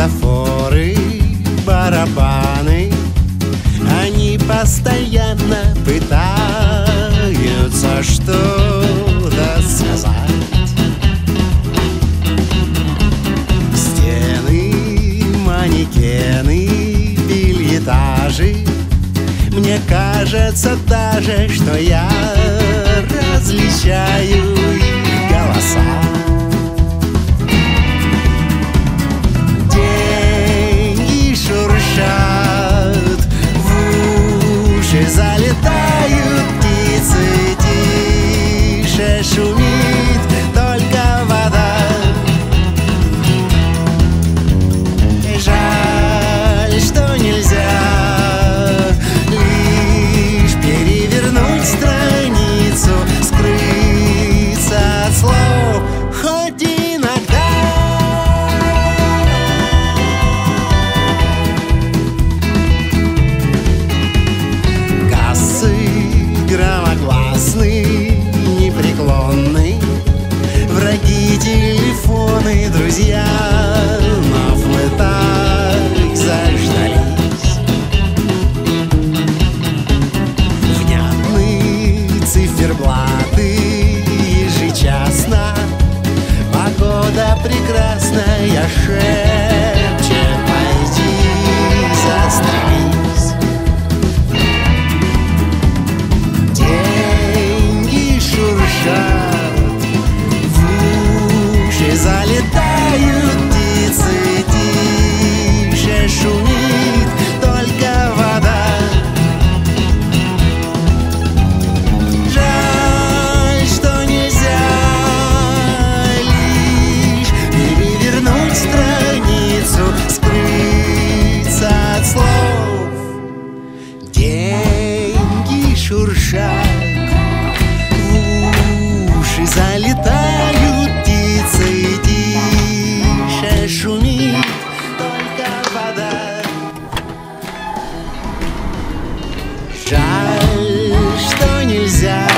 светофоры, барабаны. Они постоянно пытаются что-то сказать. Стены, манекены, бельетажи Мне кажется даже, что я различаю на флетах заждались. Внятны циферблаты ежечасно, погода прекрасная, шесть шуршат. Уши залетают птицы И тише шумит только вода. Жаль, что нельзя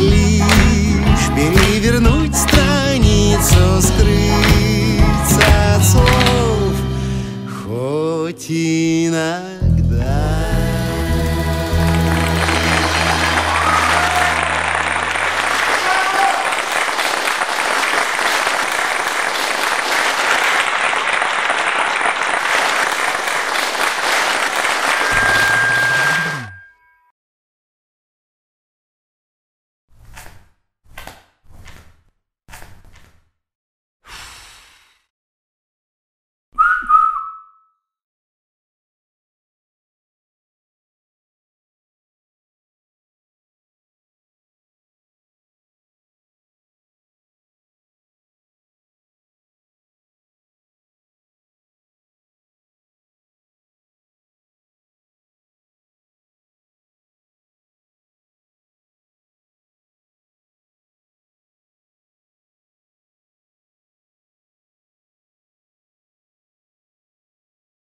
Лишь перевернуть страницу Скрыться от слов Хоть иногда.